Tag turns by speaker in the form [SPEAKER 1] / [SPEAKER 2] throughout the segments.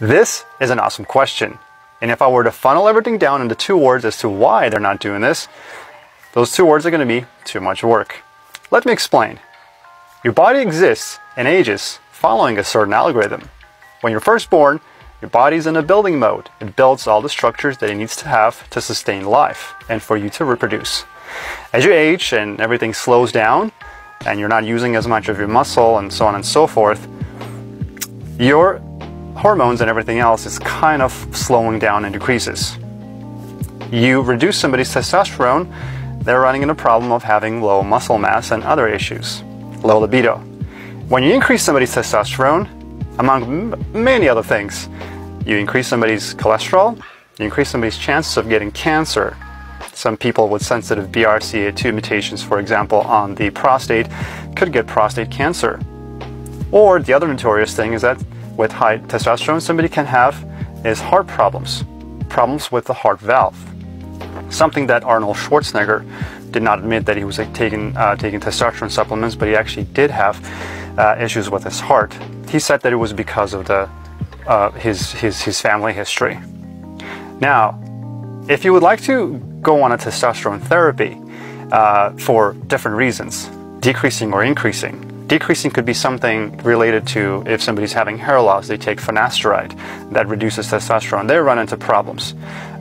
[SPEAKER 1] This is an awesome question. And if I were to funnel everything down into two words as to why they're not doing this, those two words are going to be too much work. Let me explain. Your body exists and ages following a certain algorithm. When you're first born, your body's in a building mode. It builds all the structures that it needs to have to sustain life and for you to reproduce. As you age and everything slows down, and you're not using as much of your muscle and so on and so forth, your hormones and everything else is kind of slowing down and decreases. You reduce somebody's testosterone, they're running into a problem of having low muscle mass and other issues, low libido. When you increase somebody's testosterone, among many other things, you increase somebody's cholesterol, you increase somebody's chances of getting cancer. Some people with sensitive BRCA2 mutations, for example, on the prostate, could get prostate cancer. Or the other notorious thing is that with high testosterone, somebody can have is heart problems, problems with the heart valve. Something that Arnold Schwarzenegger did not admit that he was like, taking uh, taking testosterone supplements, but he actually did have uh, issues with his heart. He said that it was because of the uh, his his his family history. Now, if you would like to go on a testosterone therapy uh, for different reasons, decreasing or increasing, Decreasing could be something related to if somebody's having hair loss, they take finasteride that reduces testosterone. They run into problems.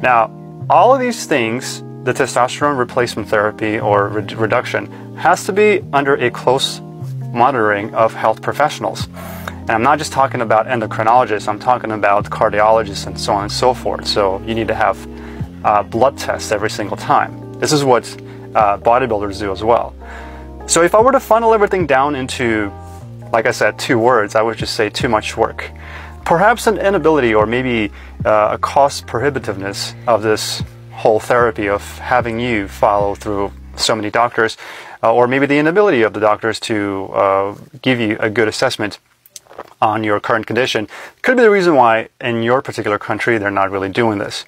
[SPEAKER 1] Now, all of these things, the testosterone replacement therapy or re- reduction, has to be under a close monitoring of health professionals. And I'm not just talking about endocrinologists, I'm talking about cardiologists and so on and so forth. So you need to have uh, blood tests every single time. This is what uh, bodybuilders do as well. So if I were to funnel everything down into, like I said, two words, I would just say too much work. Perhaps an inability or maybe uh, a cost prohibitiveness of this whole therapy of having you follow through so many doctors, uh, or maybe the inability of the doctors to uh, give you a good assessment on your current condition could be the reason why in your particular country they're not really doing this.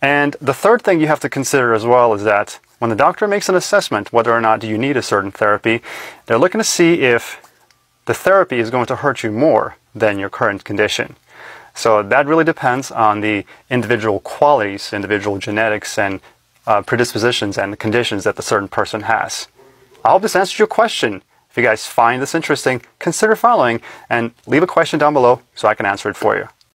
[SPEAKER 1] And the third thing you have to consider as well is that when the doctor makes an assessment whether or not you need a certain therapy, they're looking to see if the therapy is going to hurt you more than your current condition. So that really depends on the individual qualities, individual genetics, and uh, predispositions and the conditions that the certain person has. I hope this answers your question. If you guys find this interesting, consider following and leave a question down below so I can answer it for you.